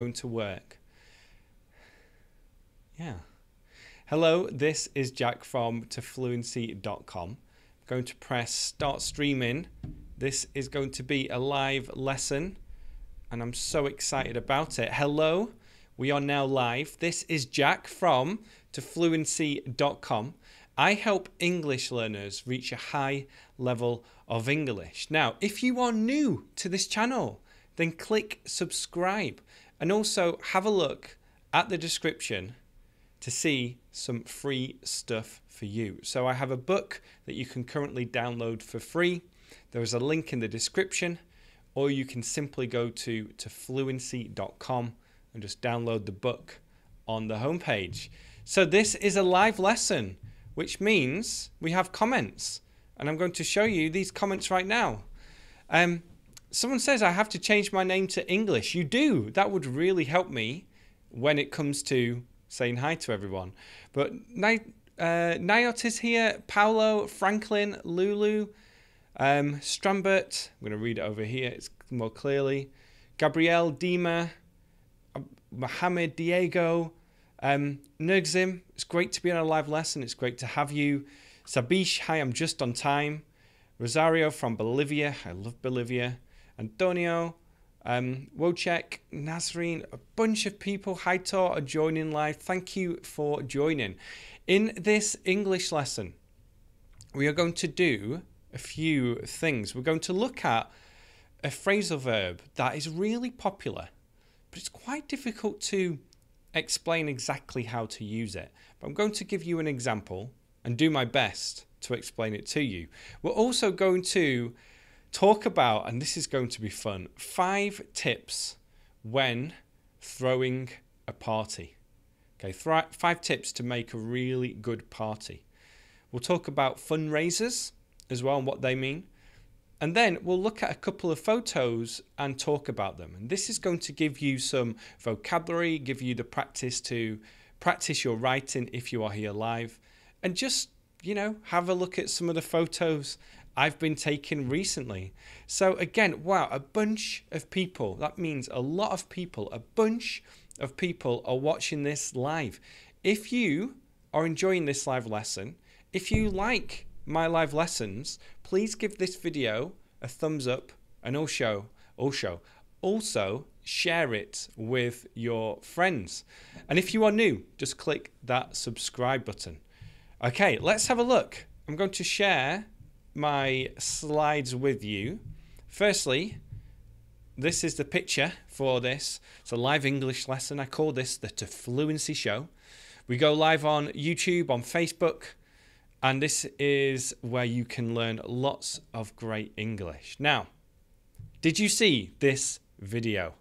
going to work. Yeah. Hello, this is Jack from tofluency.com. Going to press start streaming. This is going to be a live lesson and I'm so excited about it. Hello, we are now live. This is Jack from tofluency.com. I help English learners reach a high level of English. Now, if you are new to this channel, then click subscribe and also have a look at the description to see some free stuff for you. So I have a book that you can currently download for free. There is a link in the description or you can simply go to, tofluency.com and just download the book on the homepage. So this is a live lesson, which means we have comments. And I'm going to show you these comments right now. Um, someone says I have to change my name to English. You do. That would really help me when it comes to saying hi to everyone. But Ni- uh, Nyot is here, Paolo, Franklin, Lulu, um, Strambert. I'm going to read it over here. It's more clearly. Gabrielle, Dima, uh, Mohammed, Diego, um, Nergzim. It's great to be on a live lesson. It's great to have you. Sabish, hi, I'm just on time. Rosario from Bolivia. I love Bolivia. Antonio, um, Wojciech, Nazreen, a bunch of people. Hightor are joining live. Thank you for joining. In this English lesson, we are going to do a few things. We're going to look at a phrasal verb that is really popular, but it's quite difficult to explain exactly how to use it. But I'm going to give you an example and do my best to explain it to you. We're also going to talk about, and this is going to be fun, five tips when throwing a party. Okay, five tips to make a really good party. We'll talk about fundraisers as well and what they mean. And then we'll look at a couple of photos and talk about them. And this is going to give you some vocabulary, give you the practice to practice your writing if you are here live, and just, you know, have a look at some of the photos I've been taking recently. So, again, wow, a bunch of people, that means a lot of people, a bunch of people are watching this live. If you are enjoying this live lesson, if you like my live lessons, please give this video a thumbs up and also, also, also share it with your friends. And if you are new, just click that subscribe button. Okay, let's have a look. I'm going to share my slides with you. Firstly, this is the picture for this. It's a live English lesson. I call this the To Fluency Show. We go live on YouTube, on Facebook, and this is where you can learn lots of great English. Now, did you see this video?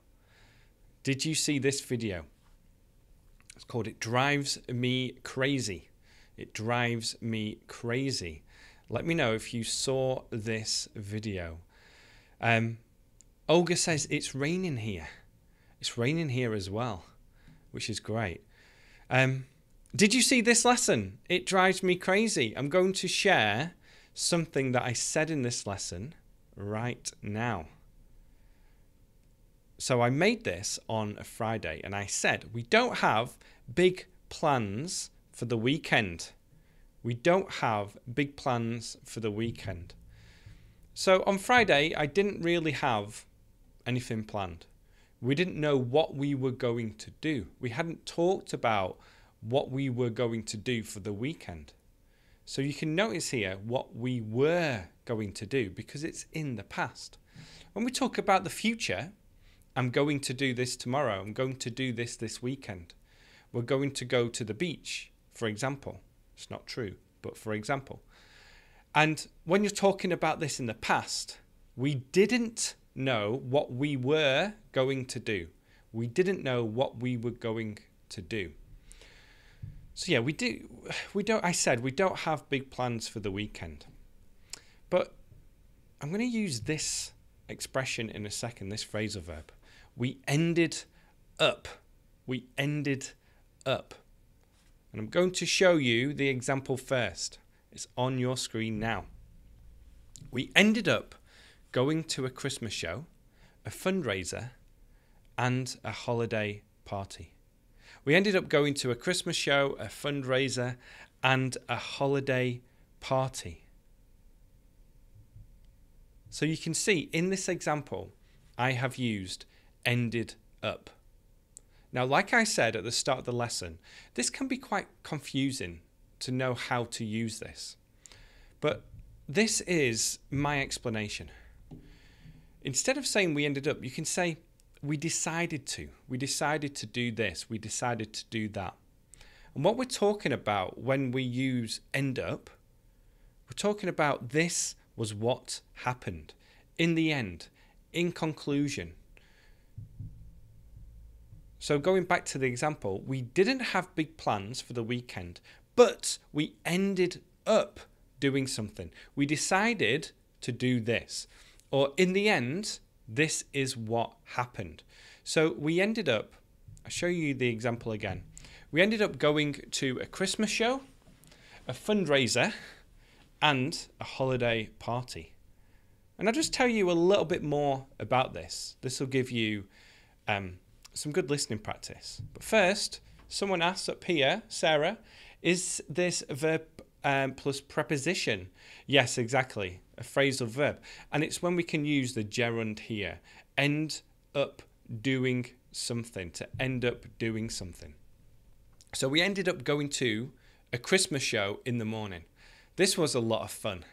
Did you see this video? It's called It Drives Me Crazy. It drives me crazy. Let me know if you saw this video. Um, Olga says it's raining here. It's raining here as well, which is great. Um, did you see this lesson? It drives me crazy. I'm going to share something that I said in this lesson right now. So I made this on a Friday and I said, we don't have big plans for the weekend we don't have big plans for the weekend. So on Friday, I didn't really have anything planned. We didn't know what we were going to do. We hadn't talked about what we were going to do for the weekend. So you can notice here what we were going to do because it's in the past. When we talk about the future, I'm going to do this tomorrow. I'm going to do this this weekend. We're going to go to the beach, for example. It's not true, but for example. And when you're talking about this in the past, we didn't know what we were going to do. We didn't know what we were going to do. So yeah, we do we don't I said we don't have big plans for the weekend. But I'm going to use this expression in a second, this phrasal verb. We ended up. We ended up. And I'm going to show you the example first. It's on your screen now. We ended up going to a Christmas show, a fundraiser, and a holiday party. We ended up going to a Christmas show, a fundraiser, and a holiday party. So you can see in this example, I have used ended up. Now, like I said at the start of the lesson, this can be quite confusing to know how to use this. But this is my explanation. Instead of saying we ended up, you can say we decided to. We decided to do this. We decided to do that. And what we're talking about when we use end up, we're talking about this was what happened. In the end, in conclusion. So, going back to the example, we didn't have big plans for the weekend, but we ended up doing something. We decided to do this. Or in the end, this is what happened. So, we ended up, I'll show you the example again. We ended up going to a Christmas show, a fundraiser, and a holiday party. And I'll just tell you a little bit more about this. This will give you um, some good listening practice. But first, someone asked up here, Sarah, is this verb um, plus preposition? Yes, exactly. A phrasal verb. And it's when we can use the gerund here. End up doing something, to end up doing something. So we ended up going to a Christmas show in the morning. This was a lot of fun.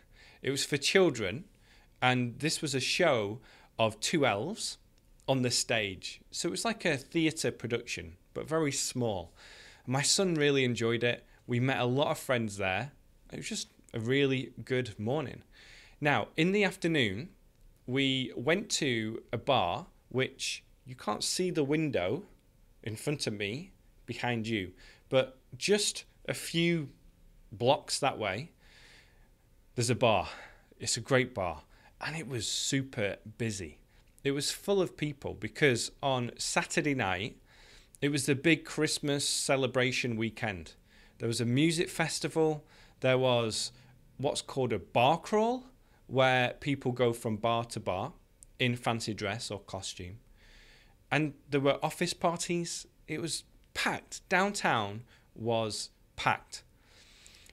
It was for children and this was a show of two elves on the stage. So it was like a theatre production, but very small. My son really enjoyed it. We met a lot of friends there. It was just a really good morning. Now, in the afternoon, we went to a bar which you can't see the window in front of me behind you, but just a few blocks that way, there's a bar. It's a great bar and it was super busy. It was full of people because on Saturday night, it was the big Christmas celebration weekend. There was a music festival, there was what's called a bar crawl, where people go from bar to bar in fancy dress or costume. And there were office parties. It was packed. Downtown was packed.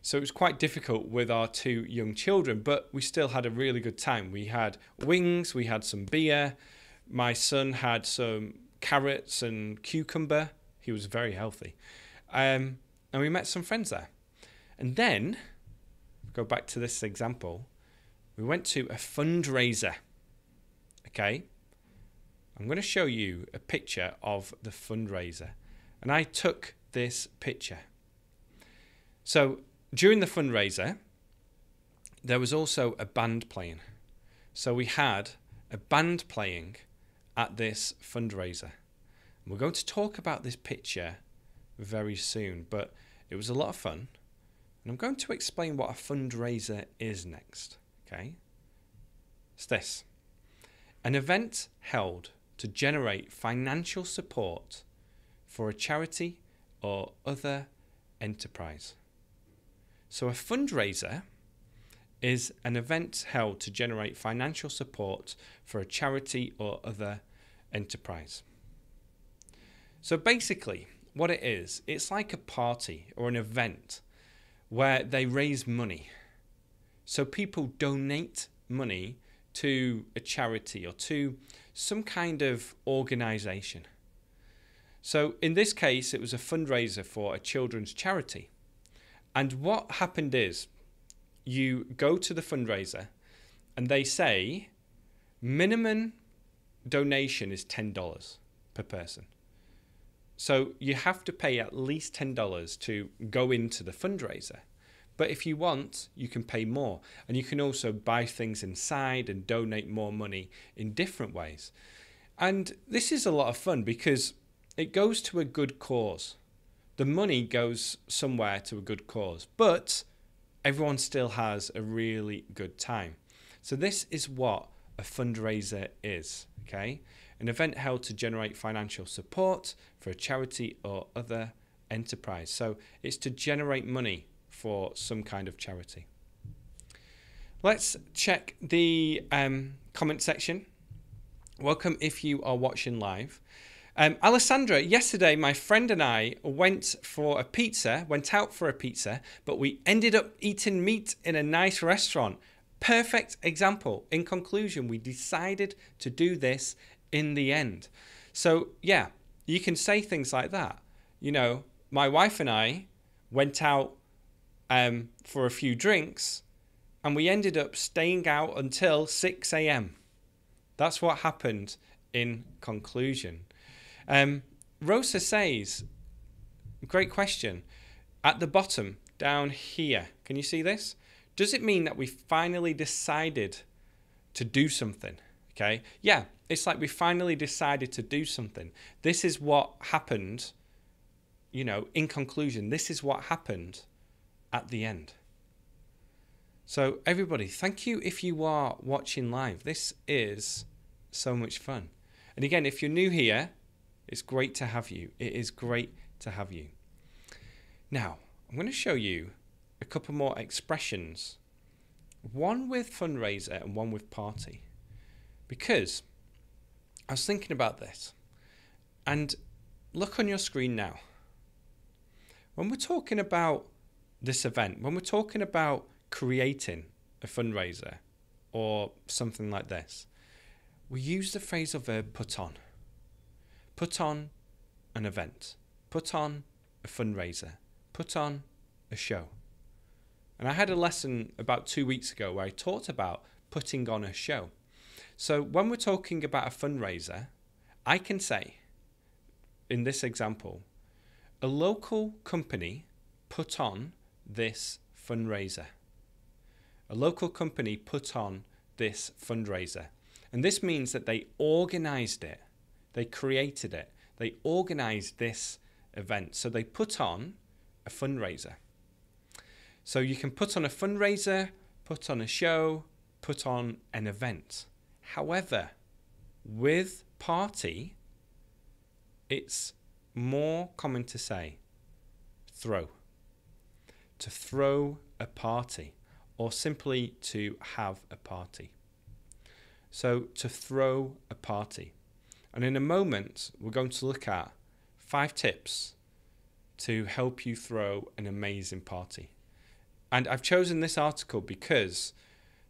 So it was quite difficult with our two young children, but we still had a really good time. We had wings, we had some beer. My son had some carrots and cucumber. He was very healthy. Um, and we met some friends there. And then, go back to this example, we went to a fundraiser. Okay? I'm going to show you a picture of the fundraiser. And I took this picture. So during the fundraiser, there was also a band playing. So we had a band playing at this fundraiser. We're going to talk about this picture very soon, but it was a lot of fun. And I'm going to explain what a fundraiser is next. Okay? It's this an event held to generate financial support for a charity or other enterprise. So, a fundraiser is an event held to generate financial support for a charity or other enterprise. So, basically, what it is, it's like a party or an event where they raise money. So, people donate money to a charity or to some kind of organization. So, in this case, it was a fundraiser for a children's charity. And what happened is you go to the fundraiser and they say minimum donation is $10 per person. So you have to pay at least $10 to go into the fundraiser. But if you want, you can pay more. And you can also buy things inside and donate more money in different ways. And this is a lot of fun because it goes to a good cause the money goes somewhere to a good cause, but everyone still has a really good time. So, this is what a fundraiser is, okay? An event held to generate financial support for a charity or other enterprise. So, it's to generate money for some kind of charity. Let's check the um, comment section. Welcome if you are watching live. Um, Alessandra, yesterday my friend and I went for a pizza, went out for a pizza, but we ended up eating meat in a nice restaurant. Perfect example. In conclusion, we decided to do this in the end. So, yeah, you can say things like that. You know, my wife and I went out um, for a few drinks and we ended up staying out until 6 a.m. That's what happened in conclusion. Um, Rosa says, great question. At the bottom, down here, can you see this? Does it mean that we finally decided to do something? Okay, yeah, it's like we finally decided to do something. This is what happened, you know, in conclusion, this is what happened at the end. So, everybody, thank you if you are watching live. This is so much fun. And again, if you're new here, it's great to have you. It is great to have you. Now, I'm going to show you a couple more expressions one with fundraiser and one with party. Because I was thinking about this, and look on your screen now. When we're talking about this event, when we're talking about creating a fundraiser or something like this, we use the phrasal verb put on. Put on an event, put on a fundraiser, put on a show. And I had a lesson about two weeks ago where I talked about putting on a show. So when we're talking about a fundraiser, I can say, in this example, a local company put on this fundraiser a local company put on this fundraiser. And this means that they organized it, they created it, they organized this event. So they put on a fundraiser. So you can put on a fundraiser, put on a show, put on an event. However, with party, it's more common to say throw. To throw a party or simply to have a party. So, to throw a party. And in a moment, we're going to look at five tips to help you throw an amazing party. And I've chosen this article because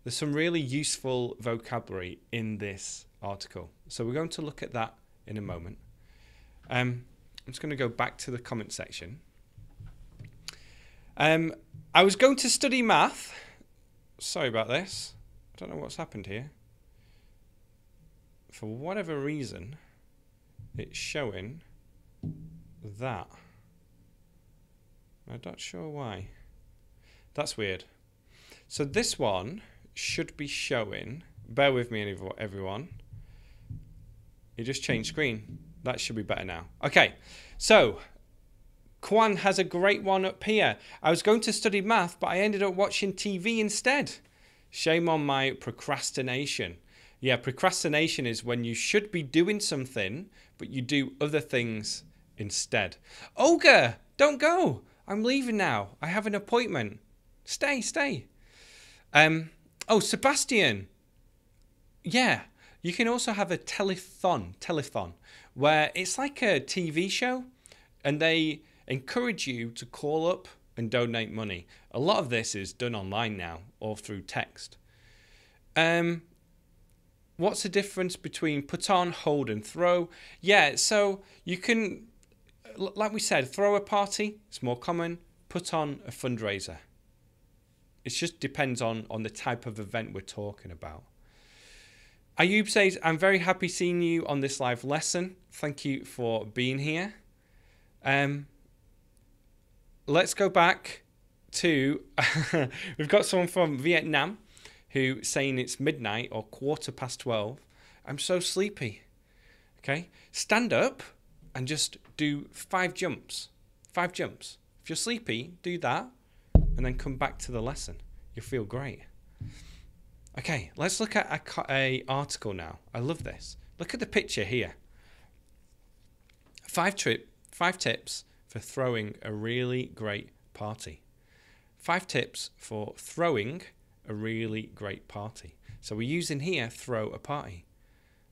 there's some really useful vocabulary in this article. So, we're going to look at that in a moment. Um, I'm just going to go back to the comment section. Um, I was going to study math sorry about this. I don't know what's happened here. For whatever reason, it's showing that. I'm not sure why. That's weird. So this one should be showing. Bear with me, everyone. it just changed screen. That should be better now. Okay, so Kwan has a great one up here. I was going to study math, but I ended up watching TV instead. Shame on my procrastination. Yeah, procrastination is when you should be doing something, but you do other things instead. Olga, don't go. I'm leaving now. I have an appointment. Stay, stay. Um, oh, Sebastian. Yeah, you can also have a telethon, telethon, where it's like a TV show, and they encourage you to call up and donate money. A lot of this is done online now or through text. Um, what's the difference between put on, hold, and throw? Yeah, so you can, like we said, throw a party, it's more common, put on a fundraiser. It just depends on, on the type of event we're talking about. Ayub says, I'm very happy seeing you on this live lesson. Thank you for being here. Um, let's go back to we've got someone from Vietnam who saying it's midnight or quarter past 12. I'm so sleepy. Okay? Stand up and just do five jumps. Five jumps. If you're sleepy, do that and then come back to the lesson. You'll feel great. Okay, let's look at a, a article now. I love this. Look at the picture here. Five trip, five tips for throwing a really great party. Five tips for throwing a really great party. So we're using here throw a party.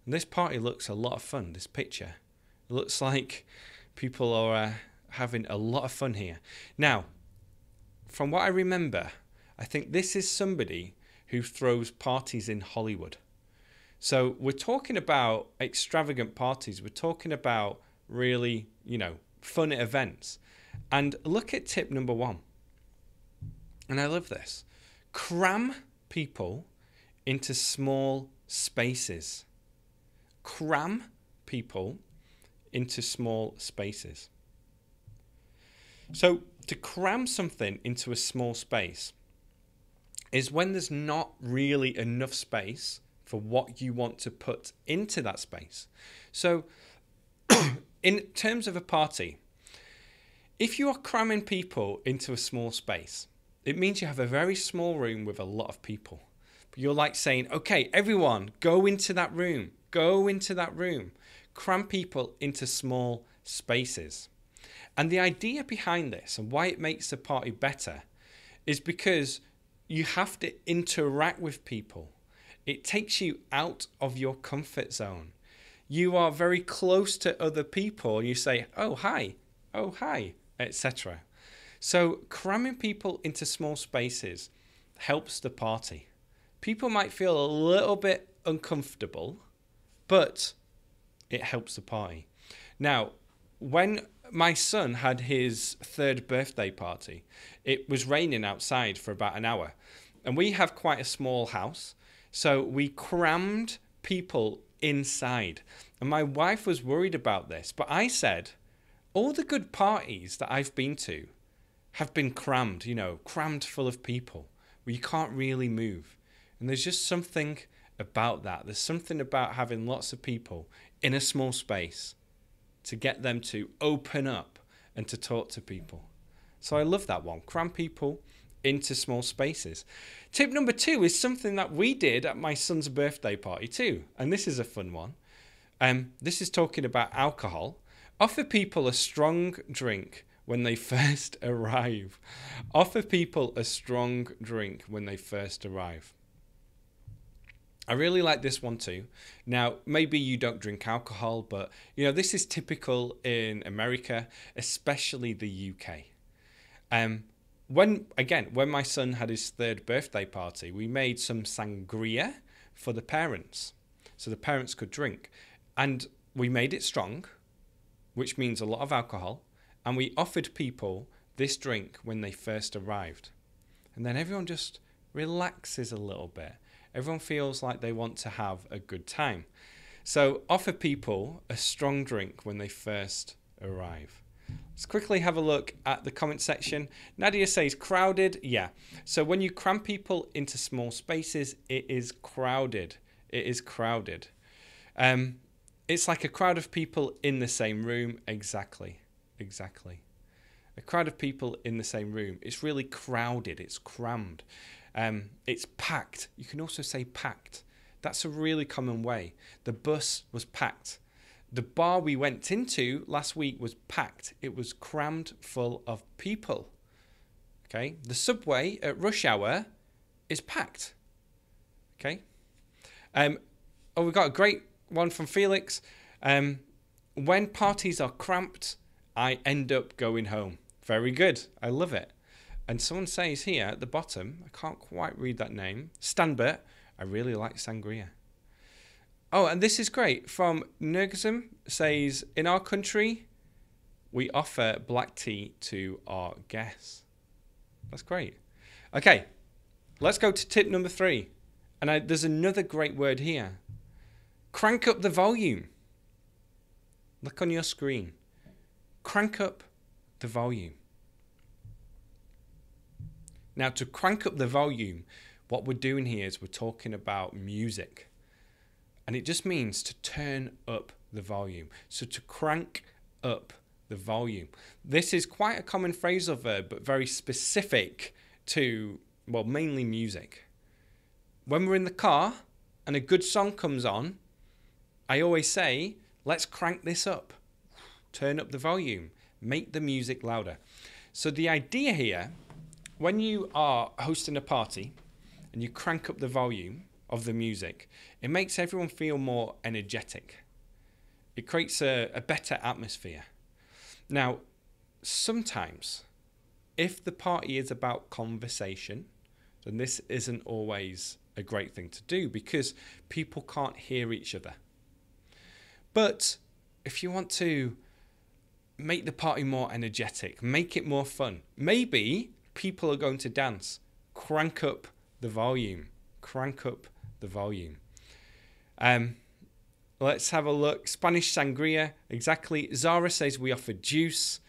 And this party looks a lot of fun, this picture. It looks like people are uh, having a lot of fun here. Now, from what I remember, I think this is somebody who throws parties in Hollywood. So we're talking about extravagant parties. We're talking about really, you know, fun events. And look at tip number one. And I love this cram people into small spaces. Cram people into small spaces. So, to cram something into a small space is when there's not really enough space for what you want to put into that space. So, in terms of a party, if you are cramming people into a small space, it means you have a very small room with a lot of people. But you're like saying, okay, everyone, go into that room, go into that room. Cram people into small spaces. And the idea behind this and why it makes the party better is because you have to interact with people. It takes you out of your comfort zone. You are very close to other people. You say, oh, hi, oh, hi, etc. So, cramming people into small spaces helps the party. People might feel a little bit uncomfortable, but it helps the party. Now, when my son had his third birthday party, it was raining outside for about an hour. And we have quite a small house. So we crammed people inside. And my wife was worried about this. But I said, all the good parties that I've been to have been crammed, you know, crammed full of people where you can't really move. And there's just something about that. There's something about having lots of people in a small space to get them to open up and to talk to people. So I love that one. Cram people into small spaces. Tip number two is something that we did at my son's birthday party too. And this is a fun one. Um, this is talking about alcohol. Offer people a strong drink when they first arrive. Offer people a strong drink when they first arrive. I really like this one too. Now, maybe you don't drink alcohol, but you know, this is typical in America, especially the UK. Um, when again, when my son had his third birthday party, we made some sangria for the parents, so the parents could drink, and we made it strong, which means a lot of alcohol, and we offered people this drink when they first arrived. And then everyone just relaxes a little bit. Everyone feels like they want to have a good time. So offer people a strong drink when they first arrive. Let's quickly have a look at the comment section. Nadia says crowded. Yeah. So when you cram people into small spaces, it is crowded. It is crowded. Um, it's like a crowd of people in the same room. Exactly. Exactly. A crowd of people in the same room. It's really crowded. It's crammed. Um, it's packed. You can also say packed. That's a really common way. The bus was packed. The bar we went into last week was packed. It was crammed full of people. Okay. The subway at rush hour is packed. Okay. Um, oh, we got a great one from Felix. Um, when parties are cramped, I end up going home. Very good. I love it. And someone says here at the bottom, I can't quite read that name, Stanbert, I really like sangria. Oh, and this is great. From Nergism says, in our country, we offer black tea to our guests. That's great. Okay, let's go to tip number three. And I, there's another great word here. Crank up the volume. Look on your screen crank up the volume. Now, to crank up the volume, what we're doing here is we're talking about music. And it just means to turn up the volume. So to crank up the volume. This is quite a common phrasal verb, but very specific to, well, mainly music. When we're in the car and a good song comes on, I always say, let's crank this up turn up the volume, make the music louder. So the idea here, when you are hosting a party and you crank up the volume of the music, it makes everyone feel more energetic. It creates a, a better atmosphere. Now, sometimes, if the party is about conversation, then this isn't always a great thing to do because people can't hear each other. But if you want to make the party more energetic, make it more fun, maybe people are going to dance, crank up the volume, crank up the volume. Um, let's have a look. Spanish sangria, exactly. Zara says we offer juice.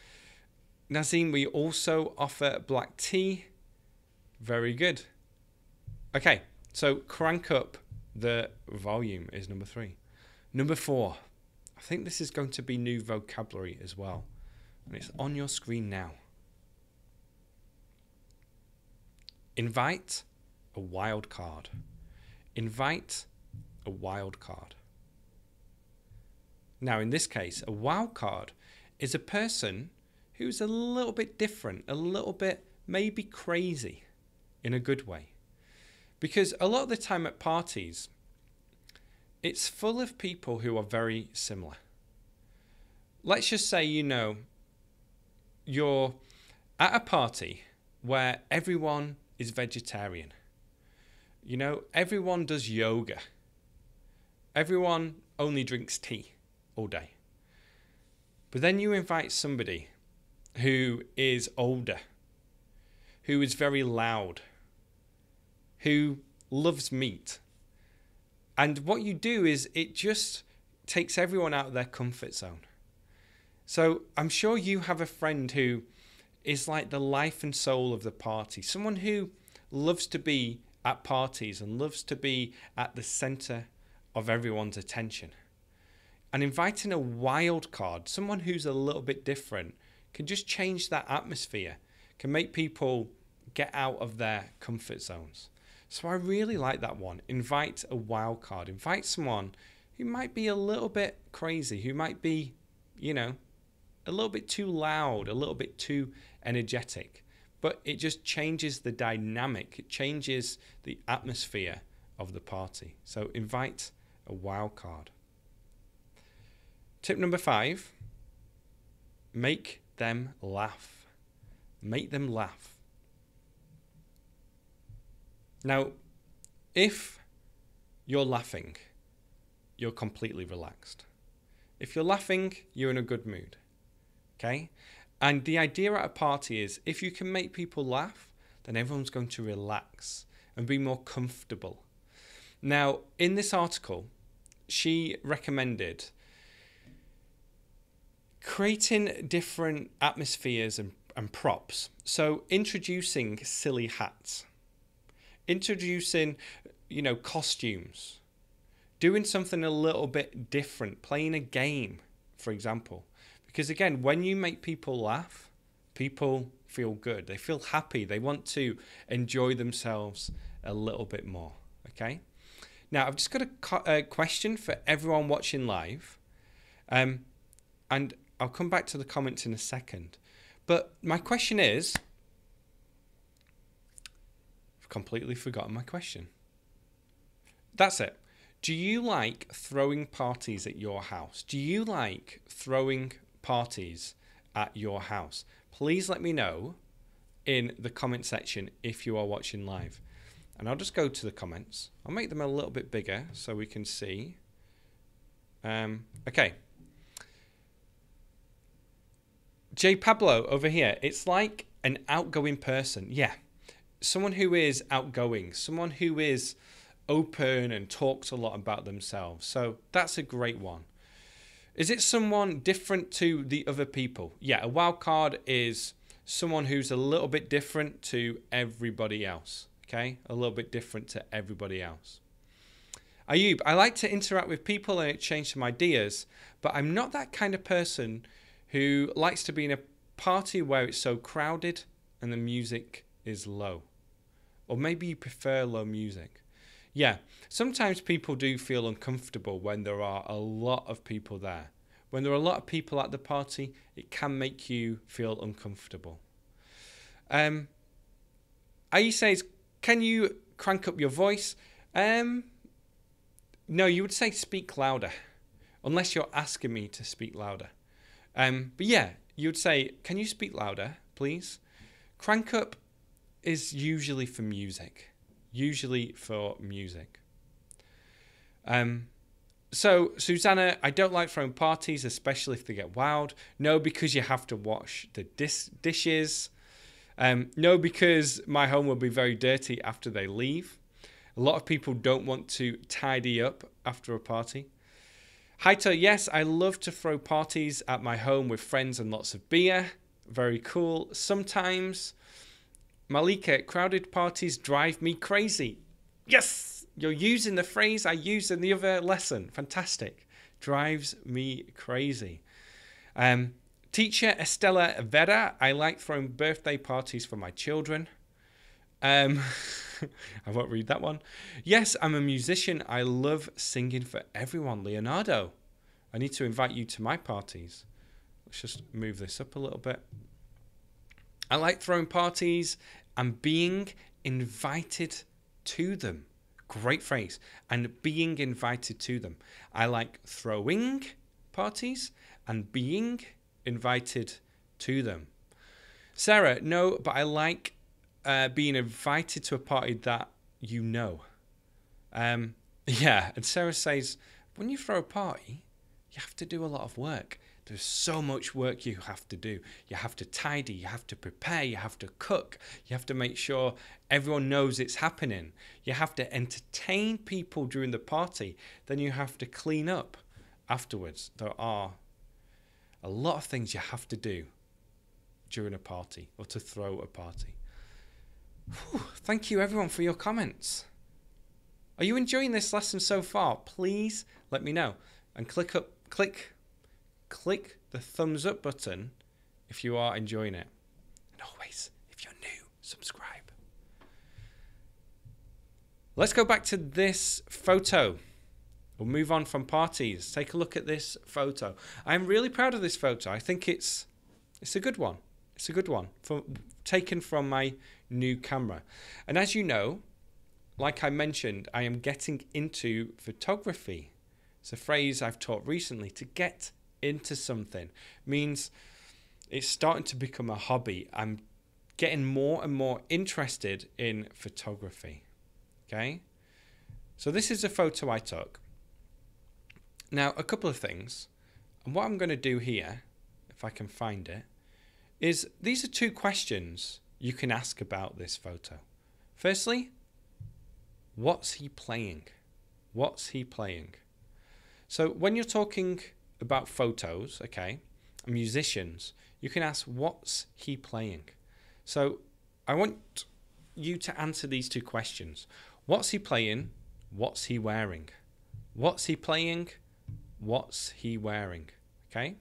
Nazim, we also offer black tea. Very good. Okay, so crank up the volume is number three. Number four, I think this is going to be new vocabulary as well. And it's on your screen now. Invite a wild card. Invite a wild card. Now, in this case, a wild card is a person who's a little bit different, a little bit maybe crazy in a good way. Because a lot of the time at parties, it's full of people who are very similar. Let's just say, you know, you're at a party where everyone is vegetarian. You know, everyone does yoga. Everyone only drinks tea all day. But then you invite somebody who is older, who is very loud, who loves meat. And what you do is it just takes everyone out of their comfort zone. So I'm sure you have a friend who is like the life and soul of the party, someone who loves to be at parties and loves to be at the center of everyone's attention. And inviting a wild card, someone who's a little bit different, can just change that atmosphere, can make people get out of their comfort zones. So I really like that one. Invite a wild card. Invite someone who might be a little bit crazy, who might be, you know, a little bit too loud, a little bit too energetic. But it just changes the dynamic, it changes the atmosphere of the party. So invite a wild card. Tip number five make them laugh. Make them laugh. Now, if you're laughing, you're completely relaxed. If you're laughing, you're in a good mood. Okay? And the idea at a party is if you can make people laugh, then everyone's going to relax and be more comfortable. Now, in this article, she recommended creating different atmospheres and, and props. So, introducing silly hats introducing, you know, costumes, doing something a little bit different, playing a game, for example. Because again, when you make people laugh, people feel good. They feel happy. They want to enjoy themselves a little bit more. Okay. Now, I've just got a, co- a question for everyone watching live. Um, and I'll come back to the comments in a second. But my question is completely forgotten my question. That's it. Do you like throwing parties at your house? Do you like throwing parties at your house? Please let me know in the comment section if you are watching live. And I'll just go to the comments. I'll make them a little bit bigger so we can see. Um, okay. J Pablo over here. It's like an outgoing person. Yeah someone who is outgoing, someone who is open and talks a lot about themselves. So that's a great one. Is it someone different to the other people? Yeah, a wild card is someone who's a little bit different to everybody else. Okay, a little bit different to everybody else. Ayub, I like to interact with people and exchange some ideas, but I'm not that kind of person who likes to be in a party where it's so crowded and the music is low. Or maybe you prefer low music. Yeah, sometimes people do feel uncomfortable when there are a lot of people there. When there are a lot of people at the party, it can make you feel uncomfortable. Um, Ayi says, can you crank up your voice? Um, no, you would say speak louder. unless you're asking me to speak louder. Um, but yeah, you'd say, Can you speak louder, please? Crank up is usually for music. Usually for music. Um, so, Susanna, I don't like throwing parties, especially if they get wild. No, because you have to wash the dis- dishes. Um, no, because my home will be very dirty after they leave. A lot of people don't want to tidy up after a party. Haito, yes, I love to throw parties at my home with friends and lots of beer. Very cool. Sometimes, Malika, crowded parties drive me crazy. Yes, you're using the phrase I used in the other lesson. Fantastic. Drives me crazy. Um, teacher Estella Vera, I like throwing birthday parties for my children. Um, I won't read that one. Yes, I'm a musician. I love singing for everyone. Leonardo, I need to invite you to my parties. Let's just move this up a little bit. I like throwing parties and being invited to them. Great phrase. And being invited to them. I like throwing parties and being invited to them. Sarah, no, but I like uh, being invited to a party that you know. Um, yeah, and Sarah says, when you throw a party, you have to do a lot of work. There's so much work you have to do. You have to tidy, you have to prepare, you have to cook, you have to make sure everyone knows it's happening. You have to entertain people during the party, then you have to clean up afterwards. There are a lot of things you have to do during a party or to throw a party. Whew, thank you everyone for your comments. Are you enjoying this lesson so far? Please let me know and click up click click the thumbs up button if you are enjoying it. And always, if you're new, subscribe. Let's go back to this photo. We'll move on from parties. Take a look at this photo. I'm really proud of this photo. I think it's it's a good one. It's a good one. For, taken from my new camera. And as you know, like I mentioned, I am getting into photography. It's a phrase I've taught recently to get into something. Means it's starting to become a hobby. I'm getting more and more interested in photography. Okay? So this is a photo I took. Now, a couple of things. And what I'm going to do here, if I can find it, is these are two questions you can ask about this photo. Firstly, what's he playing? What's he playing? So when you're talking about photos, okay, musicians, you can ask what's he playing? So I want you to answer these two questions. What's he playing? What's he wearing? What's he playing? What's he wearing? Okay?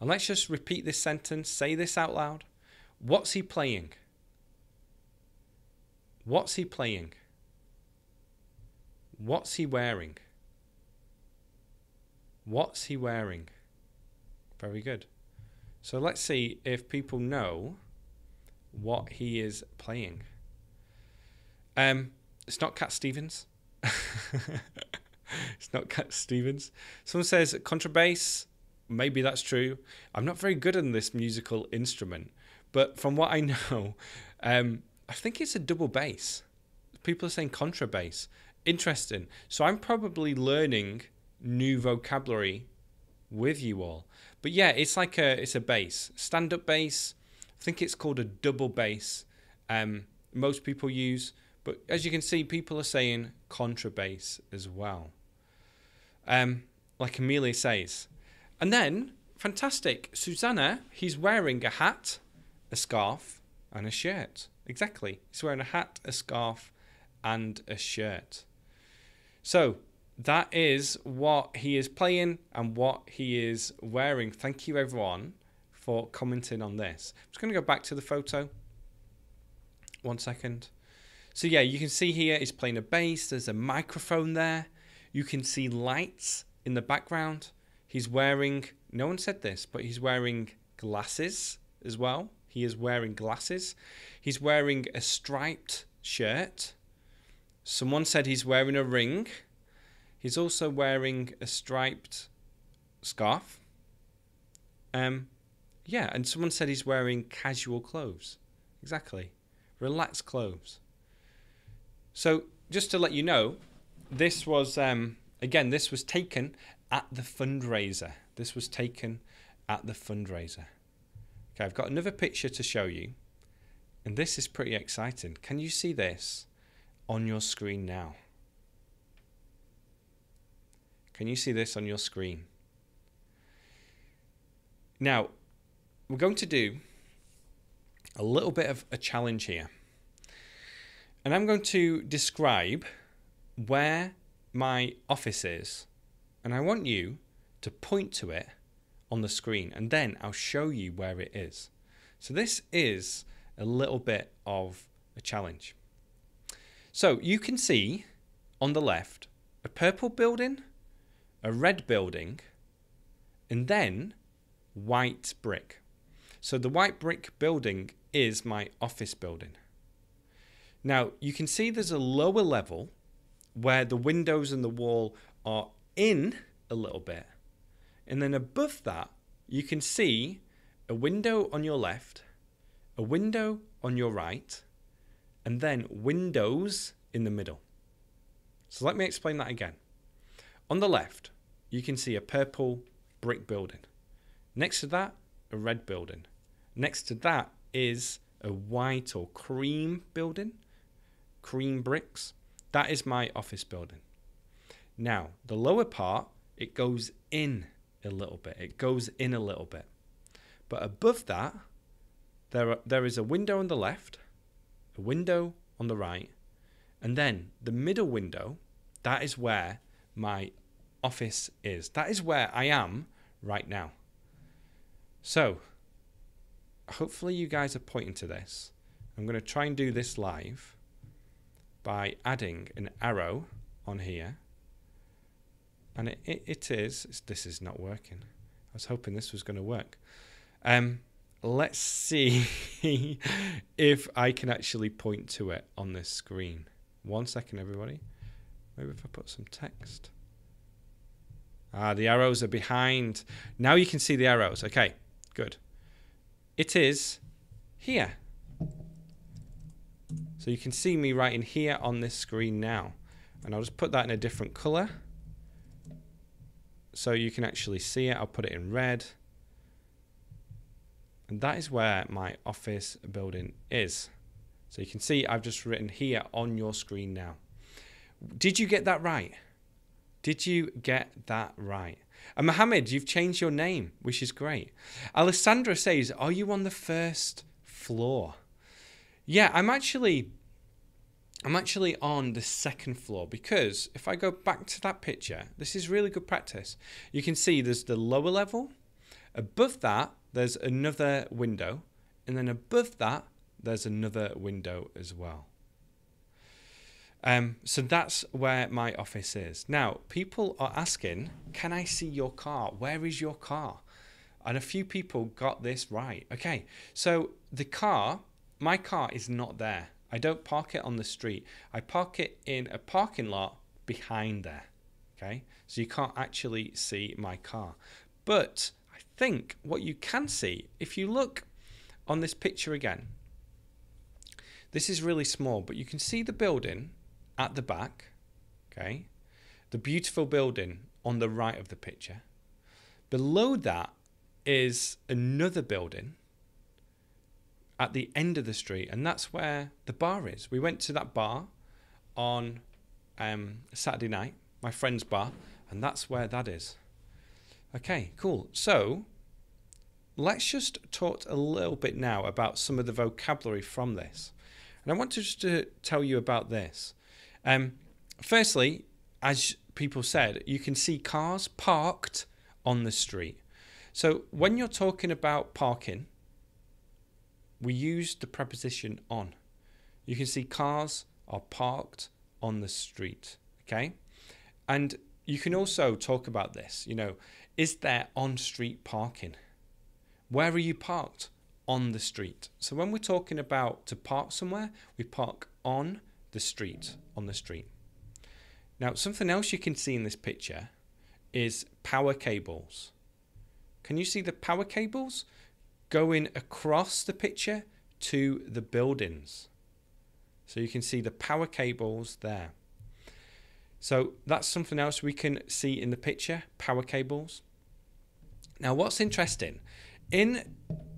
And let's just repeat this sentence, say this out loud. What's he playing? What's he playing? What's he wearing? What's he wearing? Very good. So let's see if people know what he is playing. Um, it's not Cat Stevens. it's not Cat Stevens. Someone says contrabass. Maybe that's true. I'm not very good on this musical instrument, but from what I know, um, I think it's a double bass. People are saying contrabass. Interesting. So I'm probably learning new vocabulary with you all. But yeah, it's like a it's a bass, stand up bass. I think it's called a double bass. Um, most people use, but as you can see, people are saying contrabass as well. Um, like Amelia says, and then fantastic, Susanna. He's wearing a hat, a scarf, and a shirt. Exactly, he's wearing a hat, a scarf, and a shirt. So that is what he is playing and what he is wearing. Thank you, everyone, for commenting on this. I'm just going to go back to the photo. One second. So, yeah, you can see here he's playing a bass. There's a microphone there. You can see lights in the background. He's wearing, no one said this, but he's wearing glasses as well. He is wearing glasses. He's wearing a striped shirt. Someone said he's wearing a ring. He's also wearing a striped scarf. Um, yeah, and someone said he's wearing casual clothes. Exactly. Relaxed clothes. So, just to let you know, this was, um, again, this was taken at the fundraiser. This was taken at the fundraiser. Okay, I've got another picture to show you. And this is pretty exciting. Can you see this on your screen now? Can you see this on your screen? Now, we're going to do a little bit of a challenge here. And I'm going to describe where my office is. And I want you to point to it on the screen. And then I'll show you where it is. So this is a little bit of a challenge. So you can see on the left a purple building, a red building, and then white brick. So the white brick building is my office building. Now you can see there's a lower level where the windows and the wall are in a little bit. And then above that, you can see a window on your left a window on your right, and then windows in the middle. So let me explain that again. On the left, you can see a purple brick building. Next to that, a red building. Next to that is a white or cream building, cream bricks. That is my office building. Now, the lower part, it goes in a little bit. It goes in a little bit. But above that, there, are, there is a window on the left, a window on the right, and then the middle window, that is where my office is. That is where I am right now. So, hopefully, you guys are pointing to this. I'm going to try and do this live by adding an arrow on here. And it, it, it is, this is not working. I was hoping this was going to work. Um, let's see if I can actually point to it on this screen. One second, everybody. Maybe if I put some text. Ah, the arrows are behind. Now you can see the arrows. Okay, good. It is here. So you can see me writing here on this screen now. And I'll just put that in a different color. So you can actually see it. I'll put it in red. And that is where my office building is. So you can see I've just written here on your screen now. Did you get that right? Did you get that right? And Mohammed, you've changed your name, which is great. Alessandra says, Are you on the first floor? Yeah, I'm actually I'm actually on the second floor because if I go back to that picture, this is really good practice. You can see there's the lower level. Above that, there's another window, and then above that, there's another window as well. Um, so that's where my office is. Now, people are asking, Can I see your car? Where is your car? And a few people got this right. Okay, so the car, my car is not there. I don't park it on the street. I park it in a parking lot behind there. Okay, so you can't actually see my car. But I think what you can see, if you look on this picture again, this is really small, but you can see the building at the back, okay? The beautiful building on the right of the picture. Below that is another building at the end of the street, and that's where the bar is. We went to that bar on um, Saturday night, my friend's bar, and that's where that is. Okay, cool. So let's just talk a little bit now about some of the vocabulary from this. And I want to just to tell you about this. Um, firstly, as people said, you can see cars parked on the street. So when you're talking about parking, we use the preposition on. You can see cars are parked on the street. Okay. And you can also talk about this. You know, is there on street parking? Where are you parked? On the street. So when we're talking about to park somewhere, we park on the street, on the street. Now, something else you can see in this picture is power cables. Can you see the power cables going across the picture to the buildings? So you can see the power cables there. So that's something else we can see in the picture, power cables. Now what's interesting, in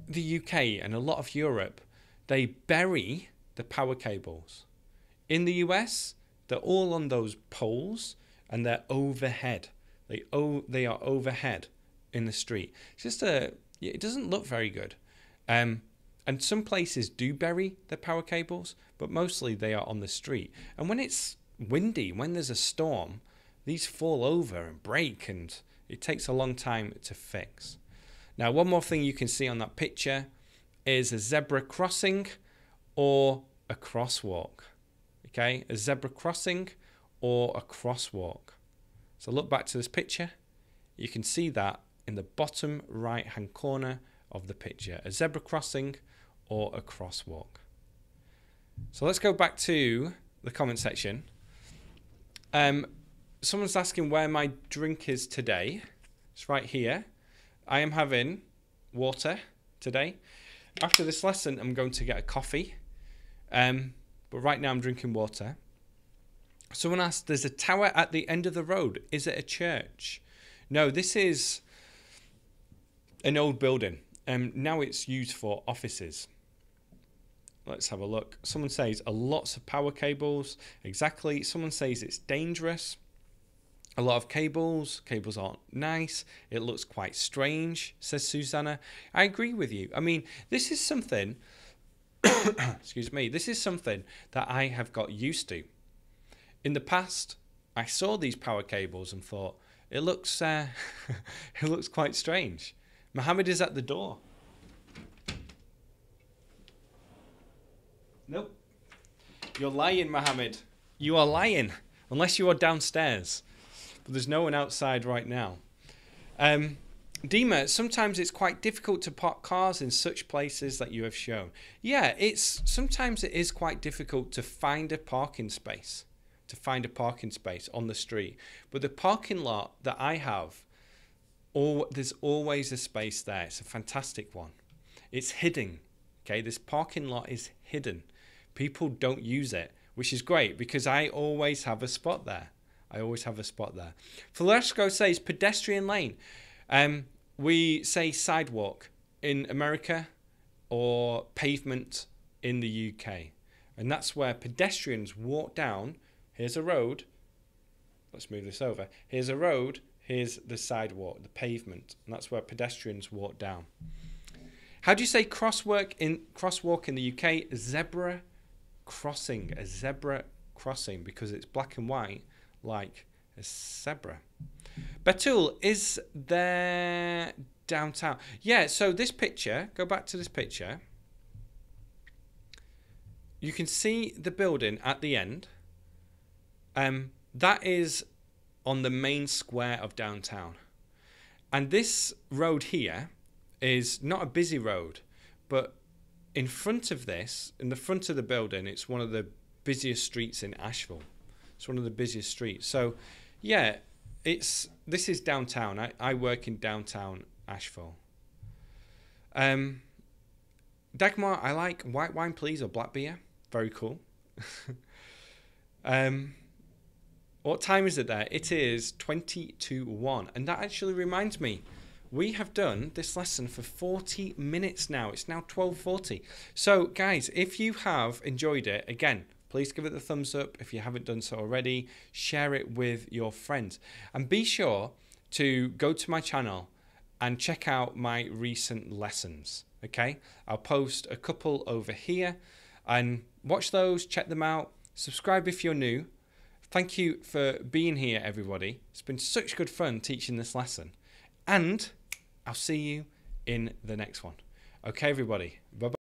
the UK and a lot of Europe, they bury the power cables. In the US, they're all on those poles and they're overhead. They oh they are overhead in the street. It's just a it doesn't look very good. Um, and some places do bury their power cables, but mostly they are on the street. And when it's windy, when there's a storm, these fall over and break, and it takes a long time to fix. Now, one more thing you can see on that picture is a zebra crossing or a crosswalk. Okay, a zebra crossing or a crosswalk. So look back to this picture. You can see that in the bottom right hand corner of the picture, a zebra crossing or a crosswalk. So let's go back to the comment section. Um, someone's asking where my drink is today. It's right here. I am having water today. After this lesson, I'm going to get a coffee. Um, but right now, I'm drinking water. Someone asked, there's a tower at the end of the road. Is it a church? No, this is an old building. Um, now it's used for offices. Let's have a look. Someone says a lots of power cables. Exactly. Someone says it's dangerous. A lot of cables. Cables aren't nice. It looks quite strange, says Susanna. I agree with you. I mean, this is something, excuse me, this is something that I have got used to. In the past, I saw these power cables and thought, it looks, uh, it looks quite strange. Mohammed is at the door. Nope. You're lying, Mohammed. You are lying. Unless you are downstairs. But there's no one outside right now. Um, Dima, sometimes it's quite difficult to park cars in such places that you have shown. Yeah, it's sometimes it is quite difficult to find a parking space to find a parking space on the street. But the parking lot that I have, all, there's always a space there. It's a fantastic one. It's hidden. Okay, this parking lot is hidden. People don't use it, which is great because I always have a spot there. I always have a spot there. Valesco says pedestrian lane. Um, we say sidewalk in America or pavement in the UK. And that's where pedestrians walk down Here's a road. Let's move this over. Here's a road. Here's the sidewalk, the pavement. And that's where pedestrians walk down. How do you say crosswalk in crosswalk in the UK? Zebra crossing. A zebra crossing because it's black and white like a zebra. Betul, is there downtown? Yeah, so this picture, go back to this picture. You can see the building at the end. Um, that is on the main square of downtown. And this road here is not a busy road, but in front of this, in the front of the building, it's one of the busiest streets in Asheville. It's one of the busiest streets. So, yeah, it's this is downtown. I, I work in downtown Asheville. Um, Dagmar, I like white wine, please, or black beer. Very cool. um, what time is it there? It is 20 to 1. And that actually reminds me, we have done this lesson for 40 minutes now. It's now 12.40. So, guys, if you have enjoyed it, again, please give it the thumbs up if you haven't done so already. Share it with your friends. And be sure to go to my channel and check out my recent lessons. Okay? I'll post a couple over here and watch those, check them out. Subscribe if you're new Thank you for being here, everybody. It's been such good fun teaching this lesson. And I'll see you in the next one. Okay, everybody. Bye bye.